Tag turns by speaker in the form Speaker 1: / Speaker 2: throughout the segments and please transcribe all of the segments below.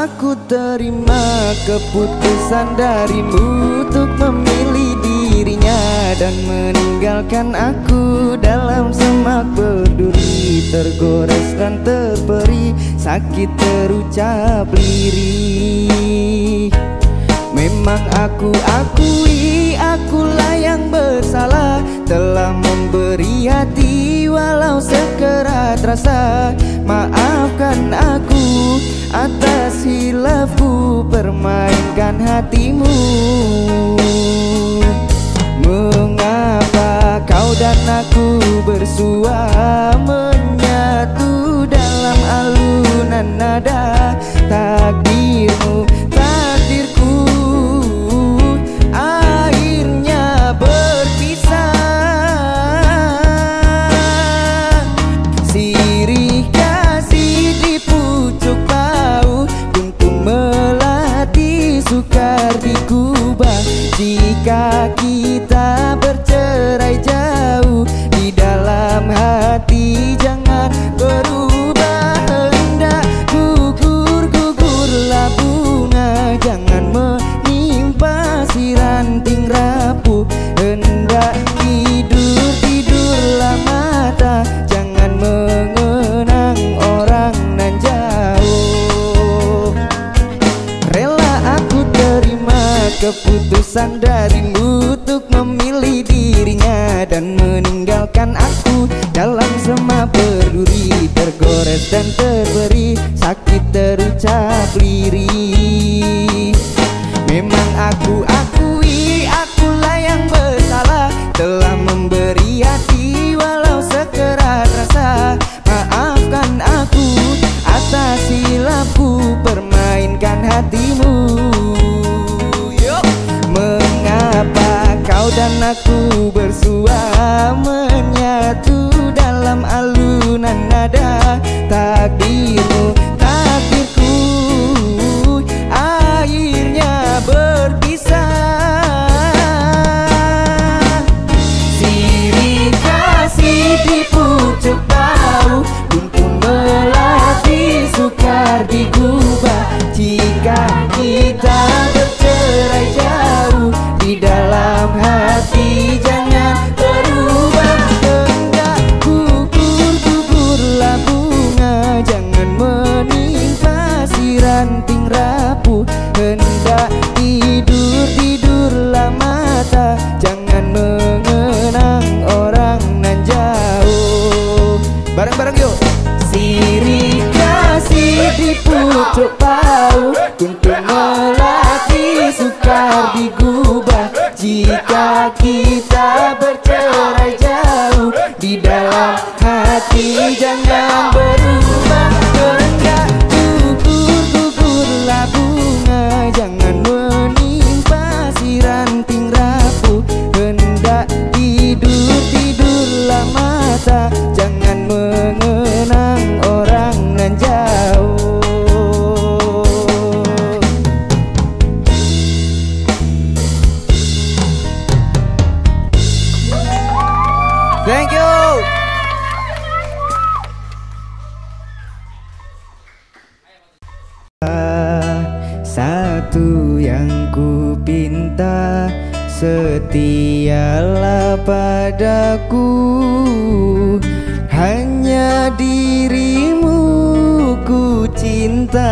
Speaker 1: Aku terima keputusan darimu Untuk memilih dirinya Dan meninggalkan aku dalam semak berduri Tergores dan terperi Sakit terucap lirih. Memang aku akui Akulah yang bersalah Telah memberi hati walau sekerat rasa Maafkan aku atas hilafku Permainkan hatimu. Mengapa kau dan aku bersua Menyatu dalam alunan nada? Takdirmu Keputusan darimu untuk memilih dirinya Dan meninggalkan aku dalam semua berduri Tergores dan ter Thank you. Satu yang ku pinta Setialah padaku Hanya dirimu ku cinta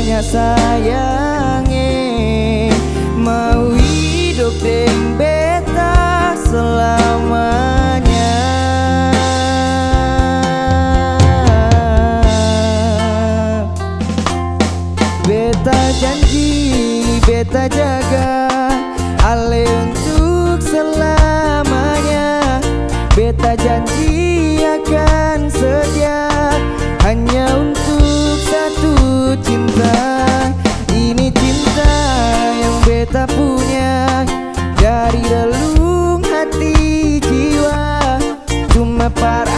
Speaker 1: hanya sayangi. Mau hidup deng beta selamanya. Beta janji, beta jaga. Ale cama para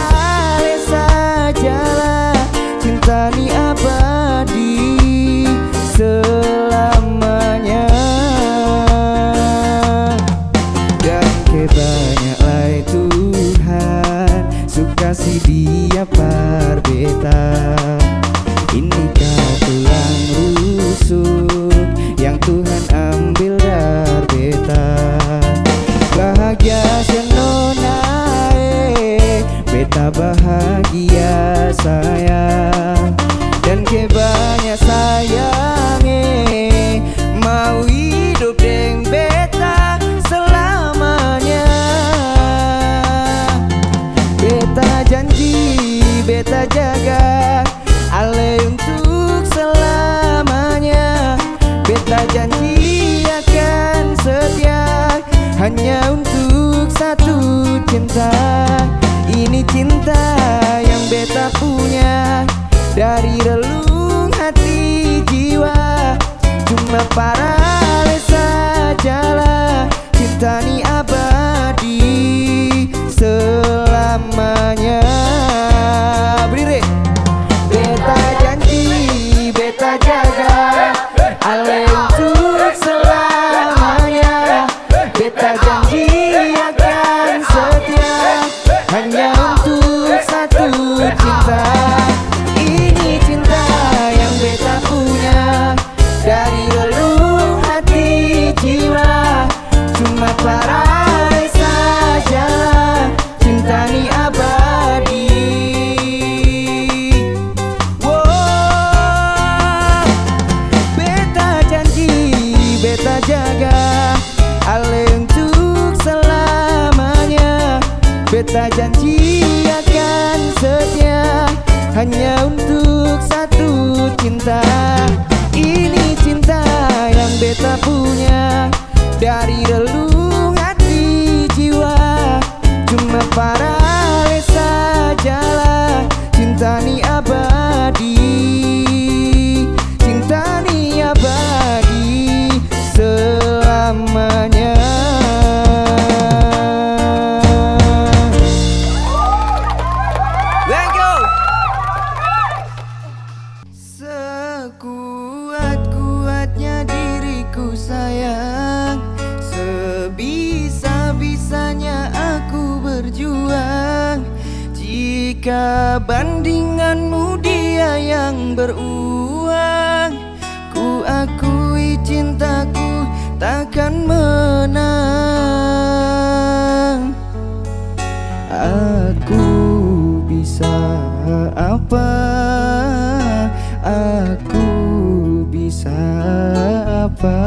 Speaker 1: apa?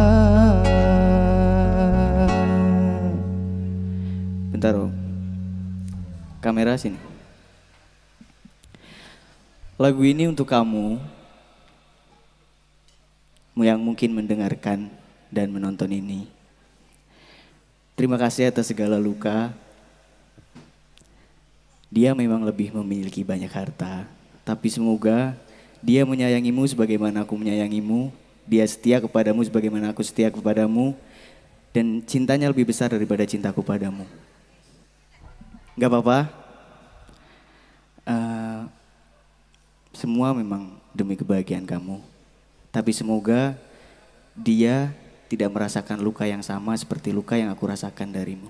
Speaker 2: Bentar om Kamera sini. Lagu ini untuk kamu Yang mungkin mendengarkan dan menonton ini. Terima kasih atas segala luka. Dia memang lebih memiliki banyak harta Tapi semoga dia menyayangimu sebagaimana aku menyayangimu Dia setia kepadamu sebagaimana aku setia kepadamu Dan cintanya lebih besar daripada cintaku padamu Gak apa-apa. Eh, semua memang demi kebahagiaan kamu. Tapi semoga dia tidak merasakan luka yang sama seperti luka yang aku rasakan darimu.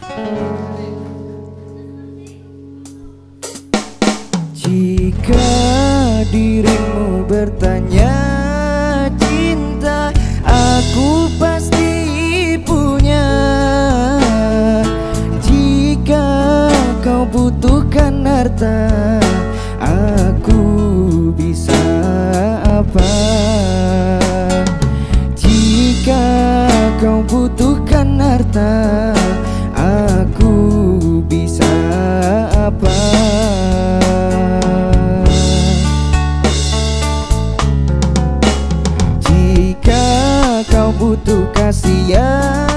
Speaker 1: Jika dirimu bertanya cinta Aku pasti punya. Jika kau butuhkan harta Aku bisa apa? Jika kau butuhkan harta butuh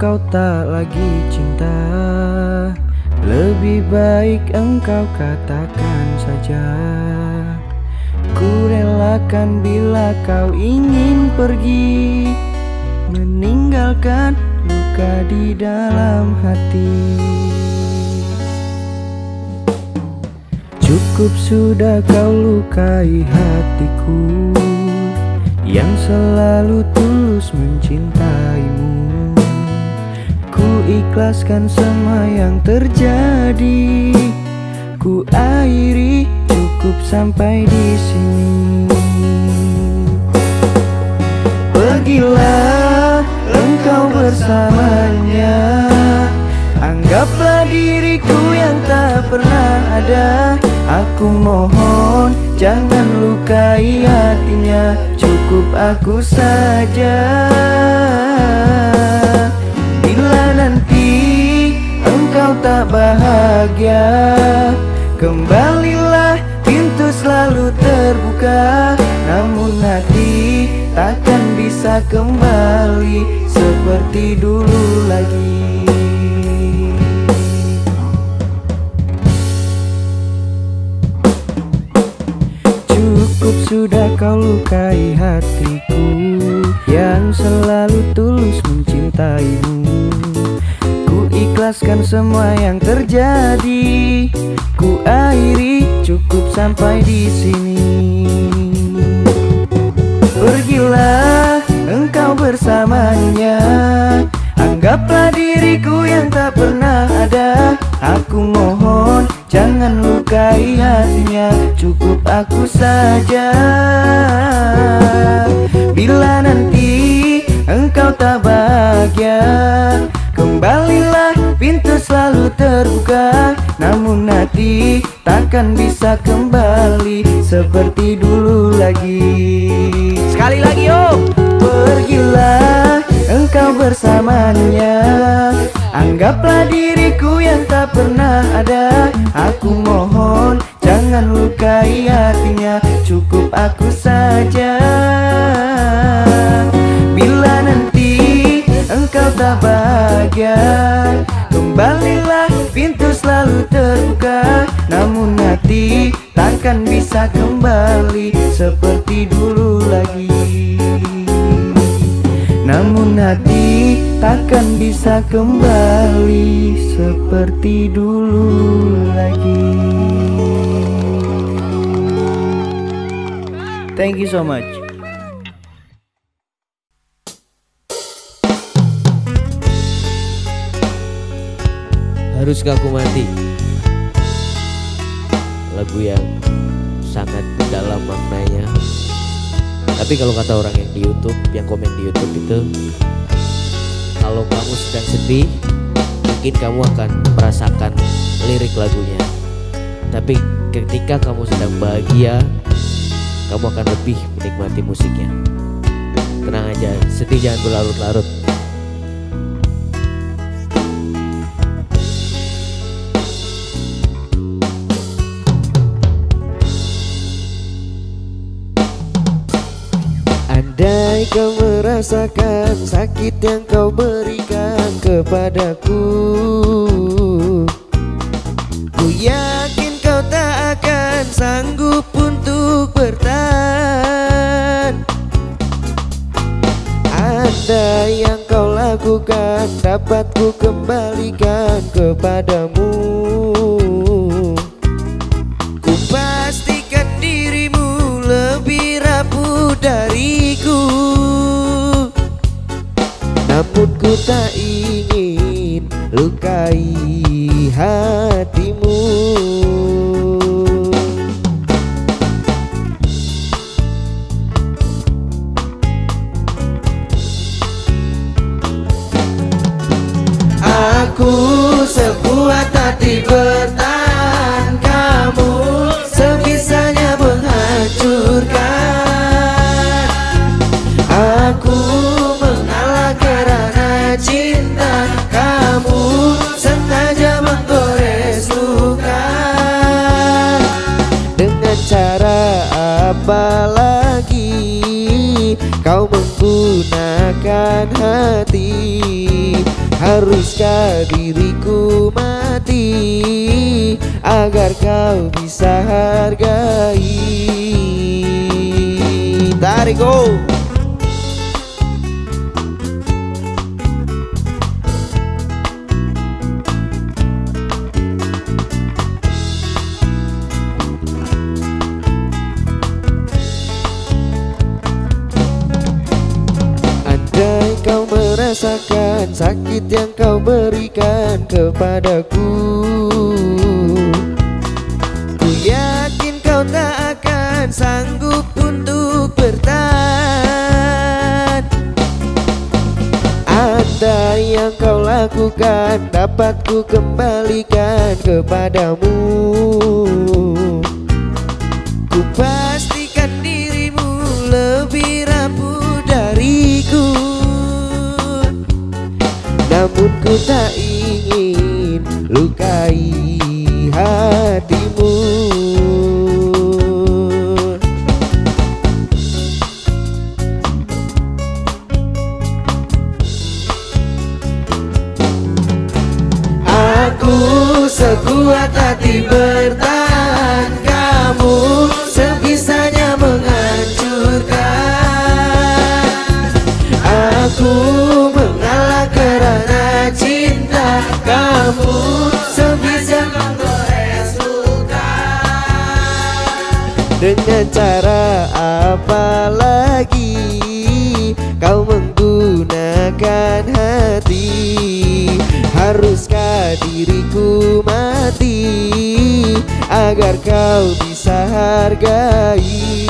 Speaker 1: engkau tak lagi cinta. Lebih baik engkau katakan saja. Ku relakan bila kau ingin pergi. Meninggalkan luka di dalam hati. Cukup sudah kau lukai hatiku Yang selalu tulus mencintaimu Ku ikhlaskan semua yang terjadi. Ku akhiri cukup sampai di sini. Pergilah engkau bersamanya. Anggaplah diriku yang tak pernah ada. Aku mohon jangan lukai hatinya. Cukup aku saja tak bahagia. Kembalilah pintu selalu terbuka. Namun hati takkan bisa kembali Seperti dulu lagi. Cukup sudah kau lukai hatiku Yang selalu tulus mencintaimu Ku ikhlaskan semua yang terjadi. Ku akhiri cukup sampai di sini. Pergilah engkau bersamanya. Anggaplah diriku yang tak pernah ada. Aku mohon jangan lukai hatinya. Cukup aku saja. Bila nanti engkau tak bahagia terbuka Namun hati takkan bisa kembali Seperti dulu lagi. Sekali lagi yo Pergilah engkau bersamanya. Anggaplah diriku yang tak pernah ada. Aku mohon jangan lukai hatinya. Cukup aku saja. Bila nanti engkau tak bahagia selalu terbuka Namun hati takkan bisa kembali Seperti dulu lagi namun hati takkan bisa kembali seperti dulu lagi. Thank you so much.
Speaker 3: Haruskah aku mati? Lagu yang sangat dalam maknanya. Tapi kalau kata orang yang di YouTube, yang komen di YouTube itu, kalau kamu sedang sedih, mungkin kamu akan merasakan lirik lagunya. Tapi ketika kamu sedang bahagia, kamu akan lebih menikmati musiknya. Tenang aja, sedih jangan berlarut-larut.
Speaker 1: Andai kau merasakan sakit yang kau berikan kepadaku. Ku yakin kau tak akan sanggup untuk bertahan. Andai yang kau lakukan dapat ku kembalikan kepadamu ku tak ingin lukai hatimu Aku sekuat hati bertahan Kamu sebisanya menghancurkan. Aku mengalah karena cinta Kamu sebisa menggores luka Dengan cara apa lagi Kau menggunakan hati? Haruskah diriku mati Agar kau bisa hargai.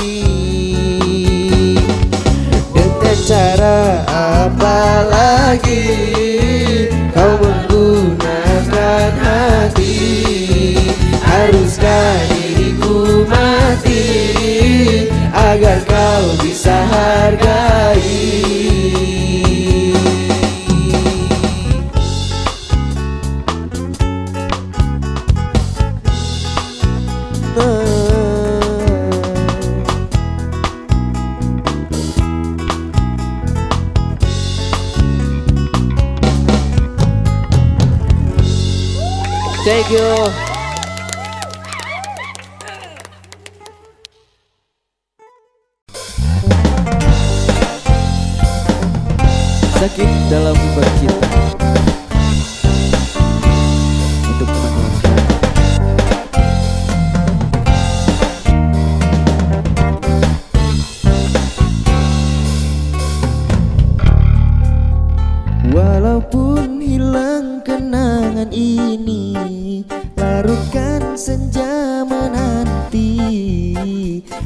Speaker 1: Dengan cara apa lagi Kau menggunakan hati? Haruskah diriku mati Agar kau bisa hargai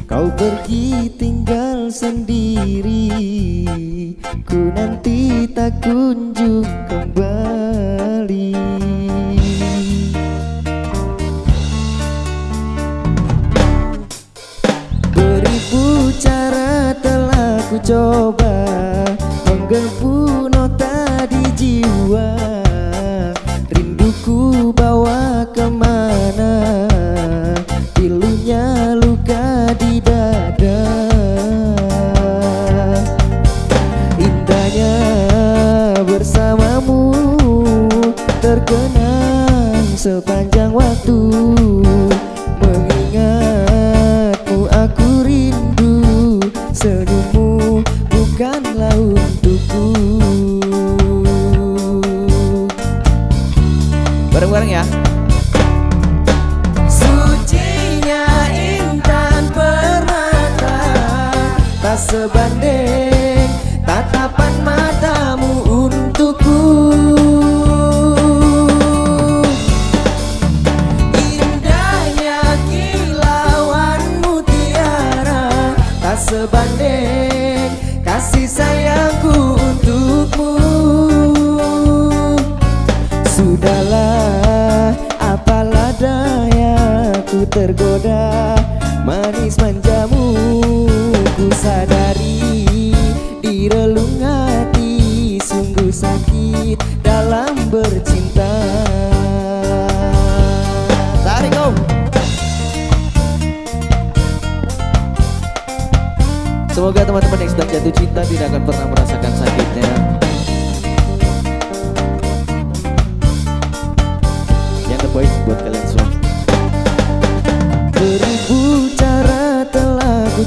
Speaker 1: Kau pergi tinggal sendiri. Ku nanti tak kunjung kembali. Beribu cara telah ku coba.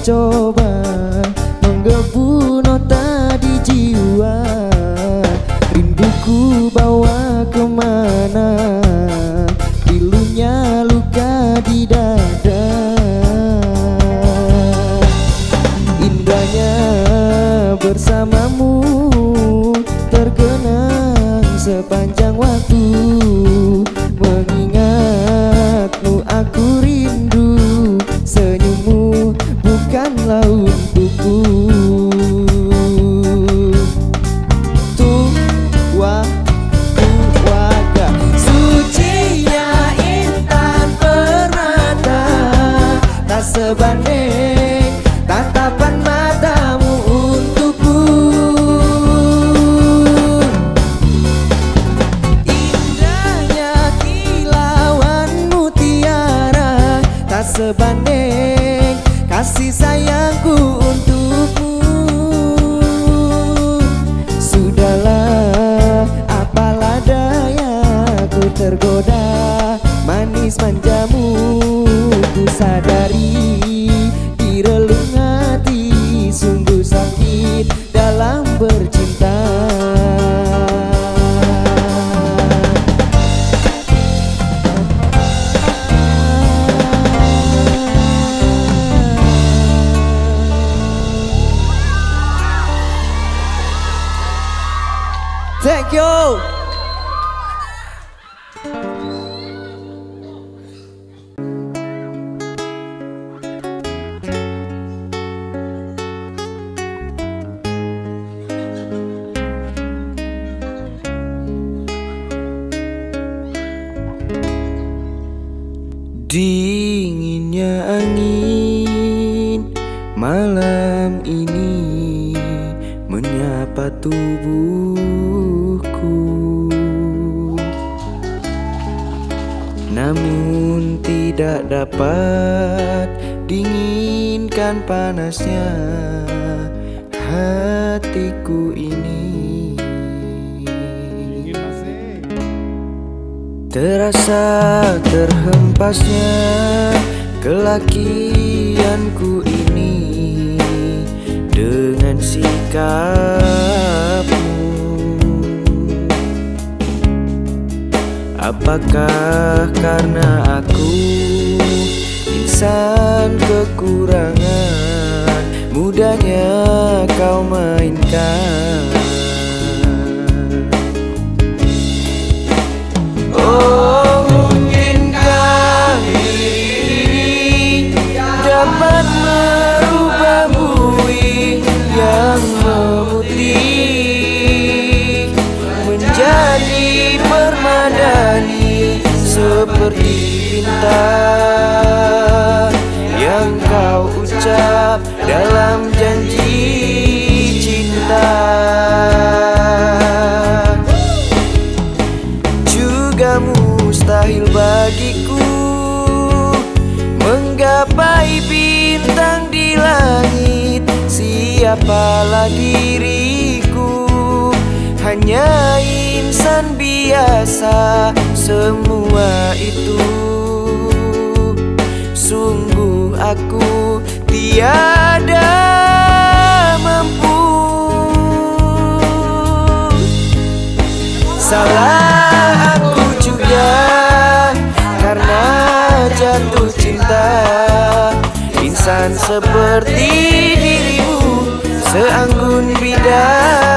Speaker 1: job. panasnya hatiku ini. Terasa terhempasnya kelakianku ini Dengan sikapmu. Apakah karena aku insan kekurangan mudanya kau mainkan. Oh mungkinkah ini dapat merubah bumi yang memutih Menjadi permadani seperti bintang. Siapalah diriku? Hanya insan biasa Semua itu. Sungguh aku tiada mampu. Salah aku juga Karena jatuh cinta. Insan seperti dirimu Seanggun bidadari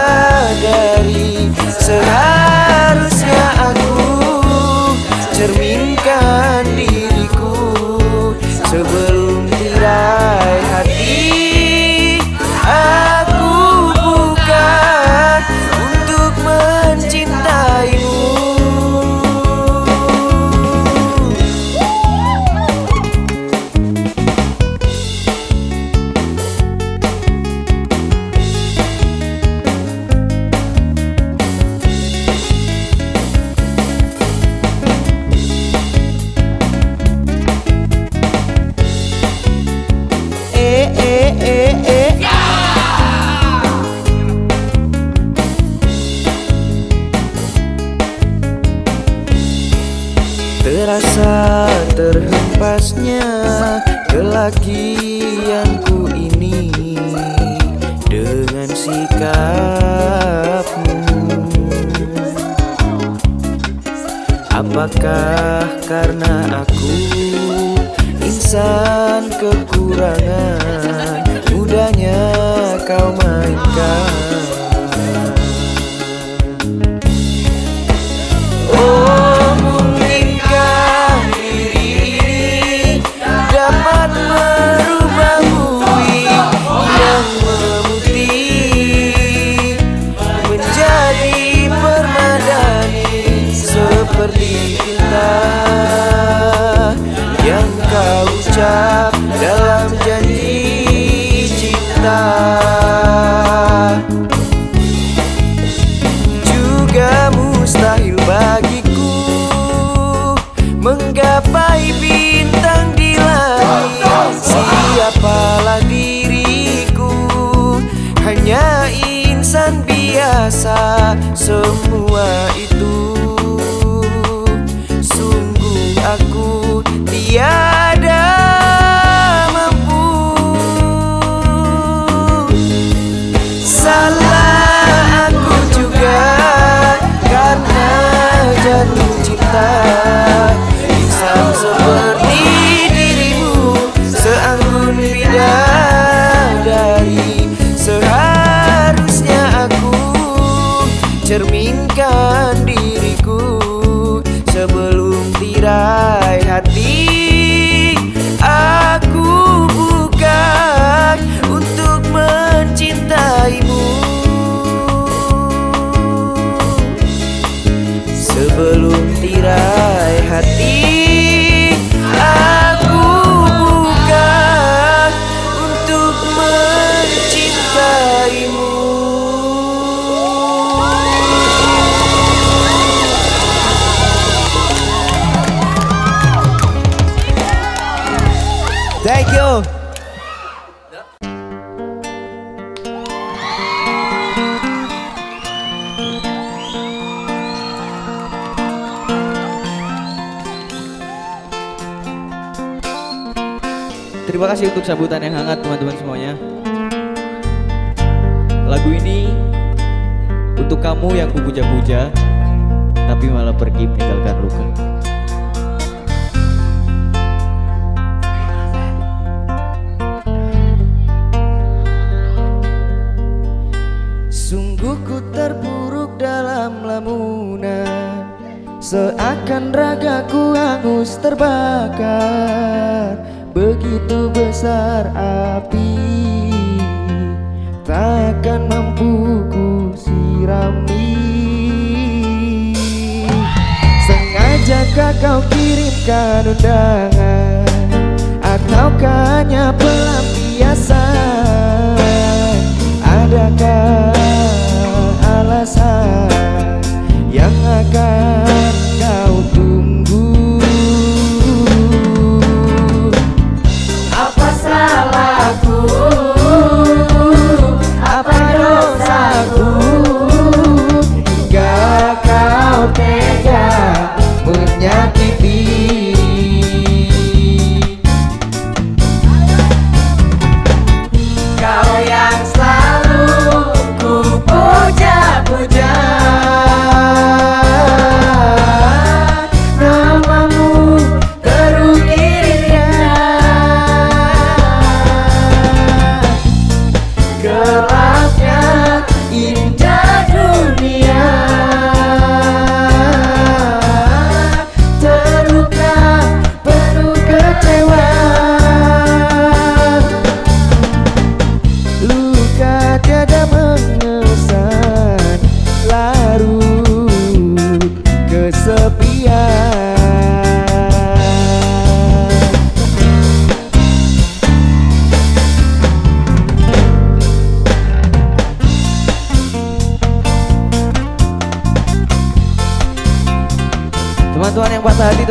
Speaker 4: Terima kasih untuk sambutan yang hangat teman-teman semuanya. Lagu ini untuk kamu yang kupuja-puja tapi malah pergi meninggalkan luka.
Speaker 1: Sungguh ku terpuruk dalam lamunan Seakan ragaku hangus terbakar Begitu besar api Takkan mampu ku sirami. Sengajakah kau kirimkan undangan Ataukah hanya pelampiasan? Adakah alasan yang akan kau tunggu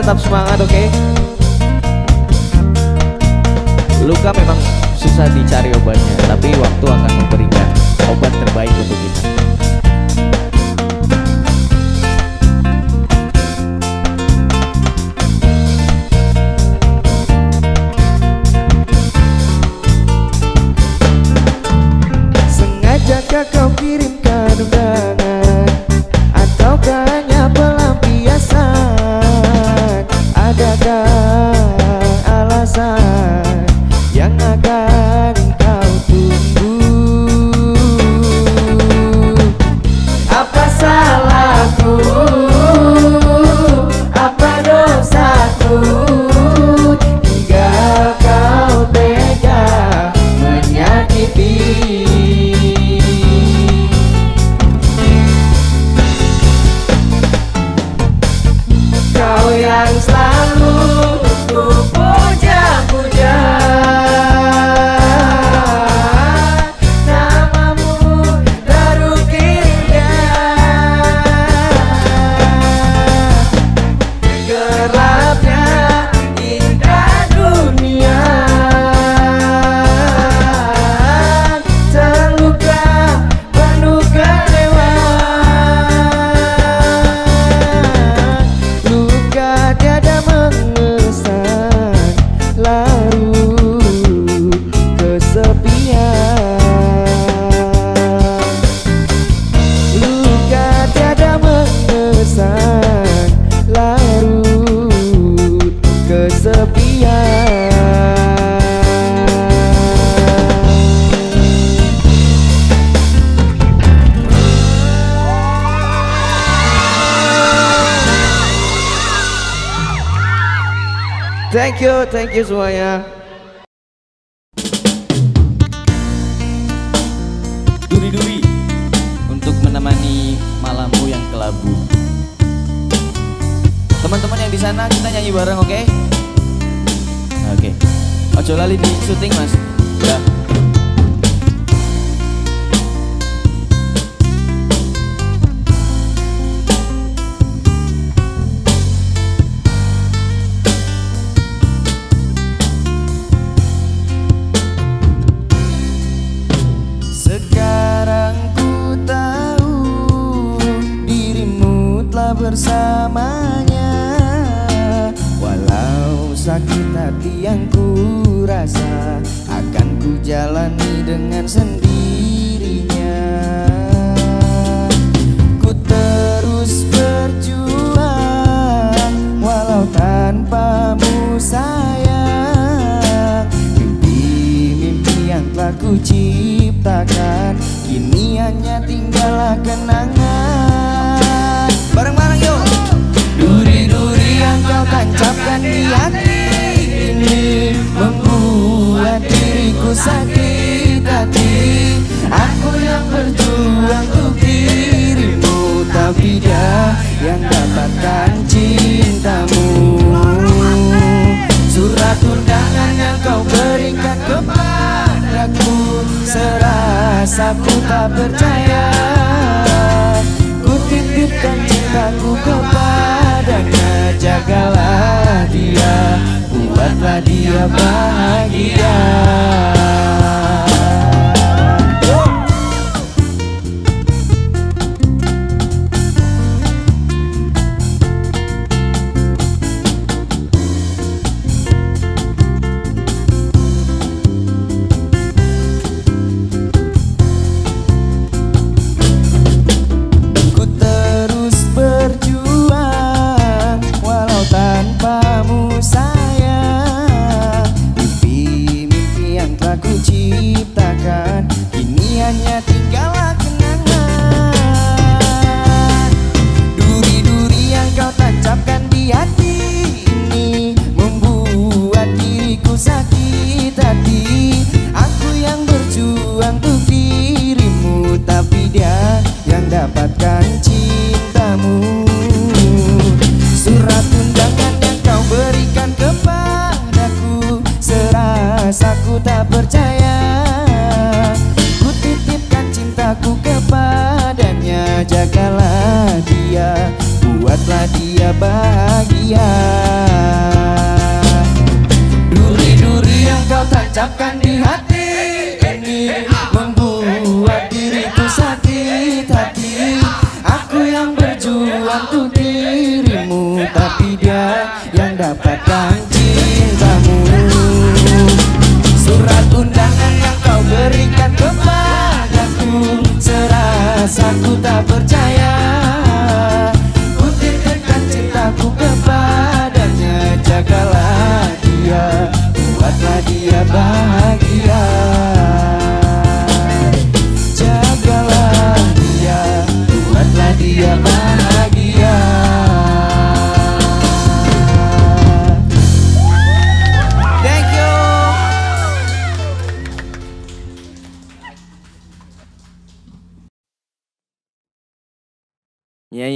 Speaker 1: tetap semangat oke okay? Luka memang susah dicari obatnya Tapi waktu akan memberikan obat terbaik
Speaker 5: thank you ya semuanya
Speaker 2: duri-duri untuk menemani malammu yang kelabu teman-teman yang di sana kita nyanyi bareng oke okay? oke okay. ojo lali di syuting mas
Speaker 5: aku tak percaya. Ku titipkan cintaku kepadanya Jagalah dia Buatlah dia bahagia.
Speaker 2: Dapatkan cintamu. Surat undangan yang kau berikan kepadaku Serasa ku tak percaya. Ku titipkan cintaku kepadanya Jagalah dia Buatlah dia bahagia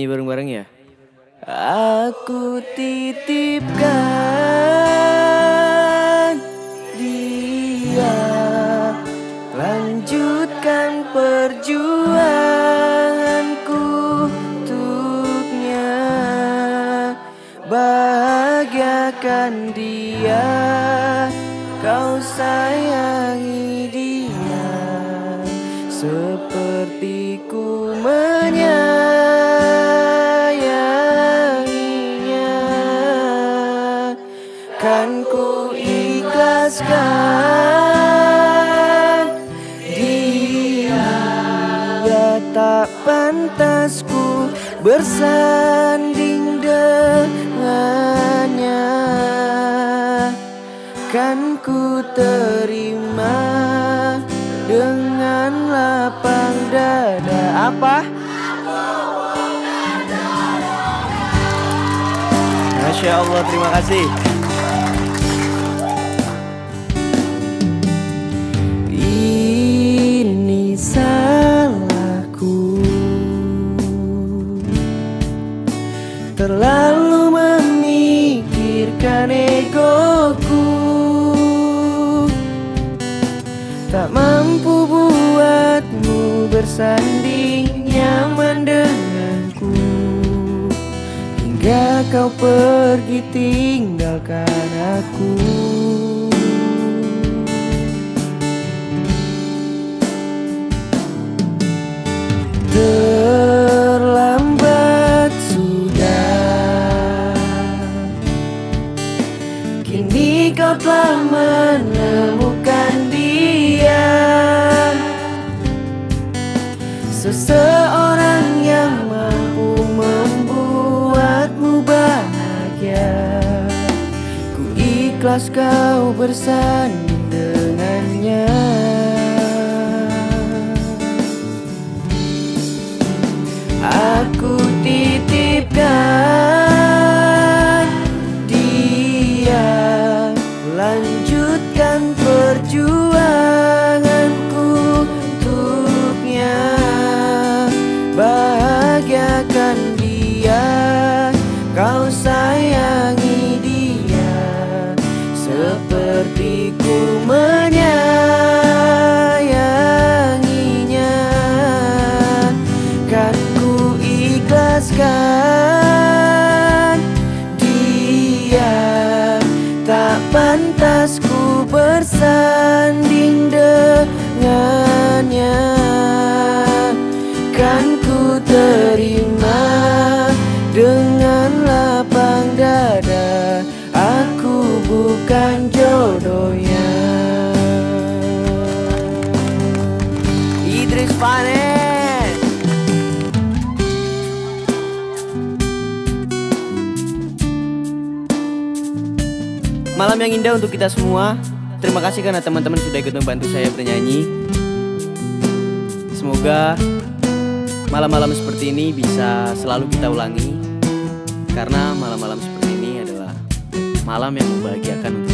Speaker 1: Nyanyi bareng-bareng ya?
Speaker 2: Aku titipkan dia Lanjutkan perjuanganku untuknya Bahagiakan dia Kau sayangi dia Seperti ikhlaskan Dia tak pantas ku bersanding dengannya Kan ku terima dengan lapang dada Apa?
Speaker 1: Masya Allah, terima kasih. Malam yang indah untuk kita semua. Terima kasih karena teman-teman sudah ikut membantu saya bernyanyi. Semoga malam-malam seperti ini bisa selalu kita ulangi. Karena malam-malam seperti ini adalah malam yang membahagiakan untuk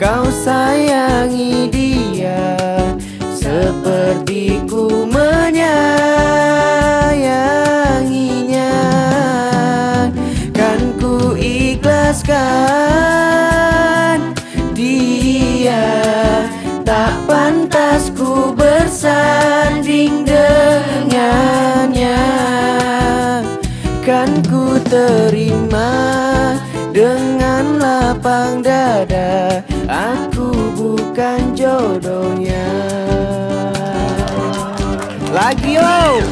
Speaker 2: Kau
Speaker 1: sayangi dia Seperti ku menyayanginya. Kan ku ikhlaskan dia Tak pantas ku bersanding dengannya. Kan ku terima lapang dada Aku bukan jodohnya. Lagi yo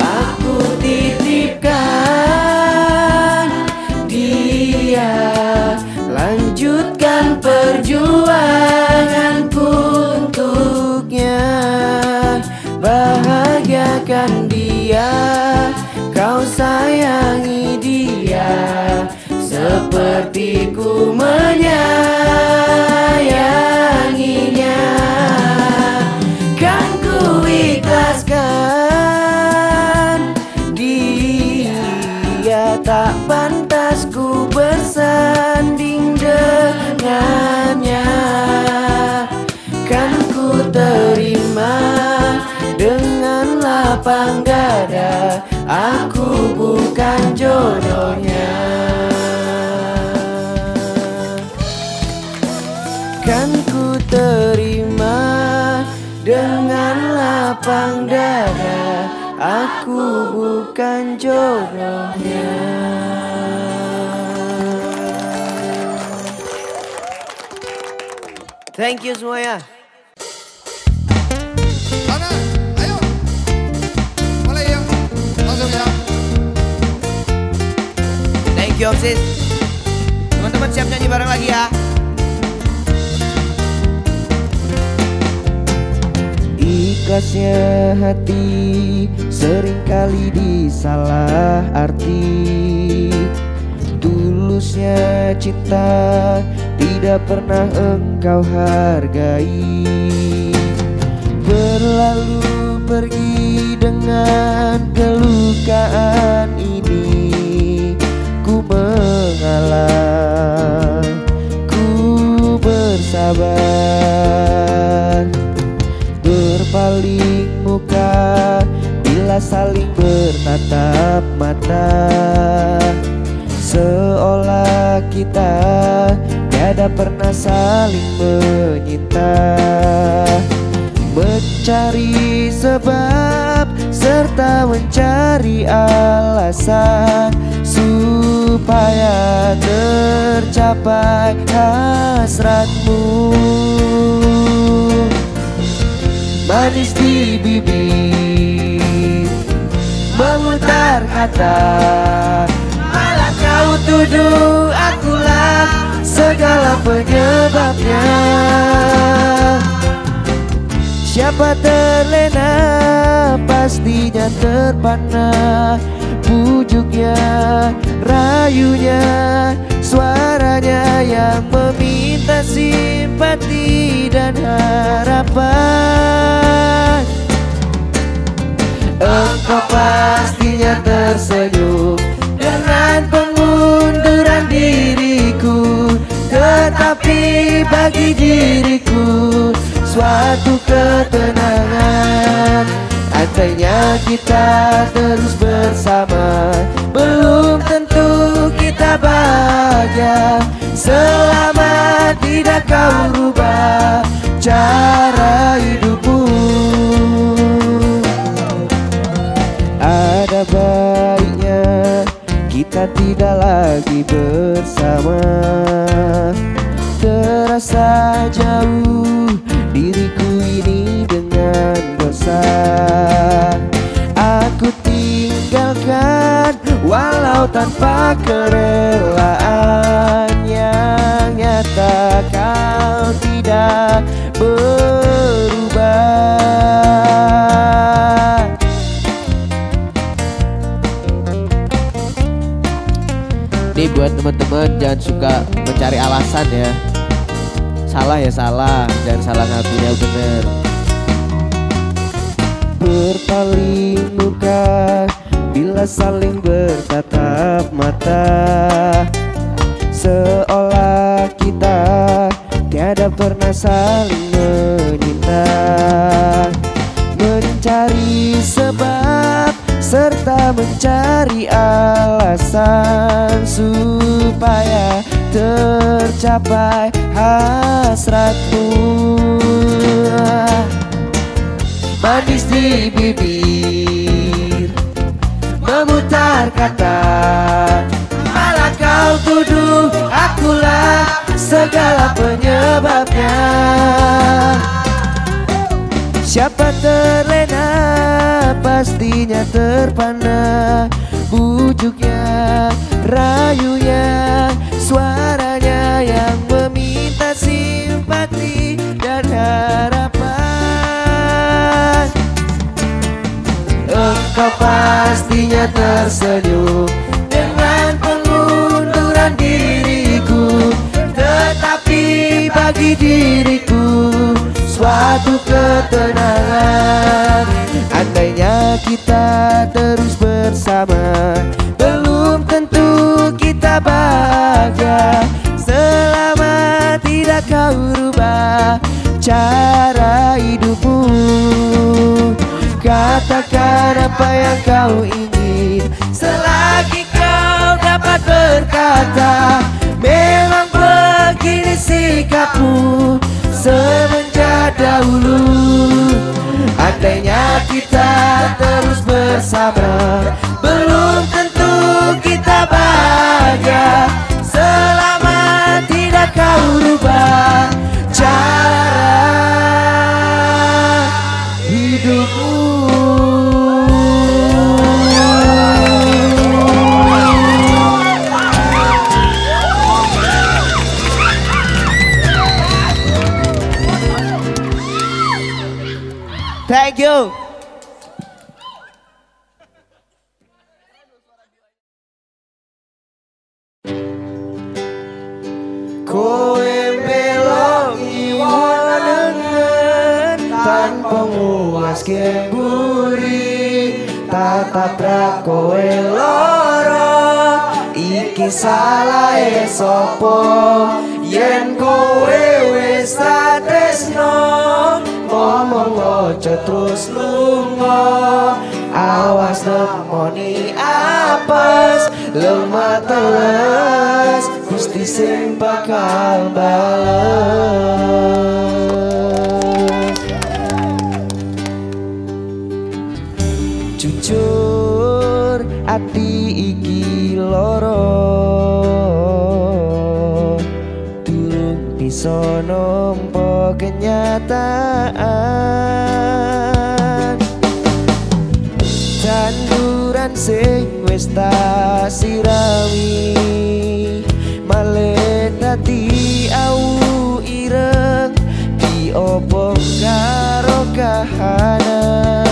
Speaker 1: Aku titipkan dia Lanjutkan perjuanganku untuknya. Bahagiakan dia Kau sayangi dia Seperti menyayanginya. Kan ku ikhlaskan Dia tak pantas ku bersanding dengannya. Kan ku terima dengan lapang dada Aku bukan jodohnya lapang dada Aku bukan jodohnya. Thank you semuanya.
Speaker 6: Sana, ayo. Mulai langsung ya.
Speaker 1: Thank you Teman-teman siap nyanyi bareng lagi ya Ikhlasnya hati sering kali disalah arti. Tulusnya cinta tidak pernah engkau hargai. Berlalu pergi dengan kelukaan bertatap mata. Seolah kita tiada pernah saling menyinta Mencari sebab serta mencari alasan Supaya tercapai hasratmu. Manis di bibir kata Malah kau tuduh akulah Segala penyebabnya. Siapa terlena pastinya terpana Bujuknya, rayunya, suaranya yang meminta simpati dan harapan Engkau pastinya tersenyum dengan pengunduran diriku. Tetapi bagi diriku suatu ketenangan. Andainya kita terus bersama. Belum tentu kita bahagia. Selama tidak kau rubah cara hidupmu kita tidak lagi bersama. Terasa jauh diriku ini dengan dosa. Aku tinggalkan walau tanpa kerelaan
Speaker 3: teman-teman jangan suka mencari alasan ya. Salah ya salah, jangan salah ngakunya bener.
Speaker 1: berpaling muka Bila saling bertatap mata Seolah kita tiada pernah saling meminta mencari alasan Supaya tercapai hasratmu manis di bibir Memutar kata Malah kau tuduh akulah segala penyebabnya. Siapa terlena pastinya terpana. Bujuknya, rayunya, suaranya yang meminta simpati dan harapan. Engkau pastinya tersenyum dengan pengunduran diriku. Tetapi bagi diriku suatu ketenangan. Andainya kita terus bersama Belum tentu kita bahagia. Selama tidak kau rubah cara hidupmu. Katakan apa yang kau ingin. Selagi kau dapat berkata Memang begini sikapmu. Semenjak dahulu Andainya kita terus bersama. Belum tentu kita bahagia salah sopo yen kowe wis tresno ojo terus lunga. Awas nemoni apes lemah teles Gusti sing bakal bales Bisa nompo kenyataan. Tanduran sing wis tak sirami malah dadi au ireng diobong karo kahanan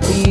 Speaker 1: happy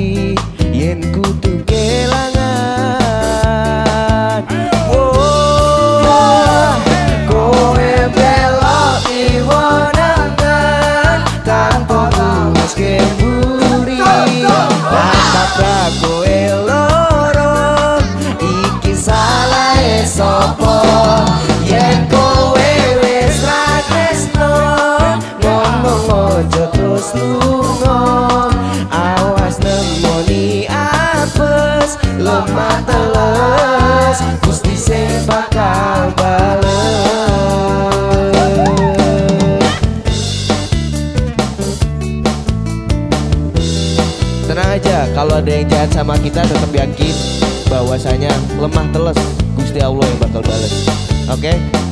Speaker 1: Gusti sing bakal bales Tenang aja, kalau ada yang jahat sama kita tetap yakin bahwasanya lemah teles Gusti Allah yang bakal balas. Oke?